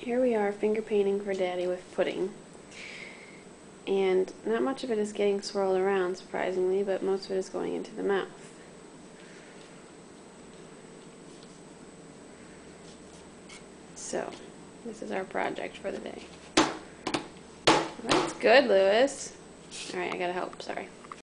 here we are finger painting for Daddy with pudding. And not much of it is getting swirled around, surprisingly, but most of it is going into the mouth. So, this is our project for the day. That's good, Lewis. Alright, I gotta help, sorry.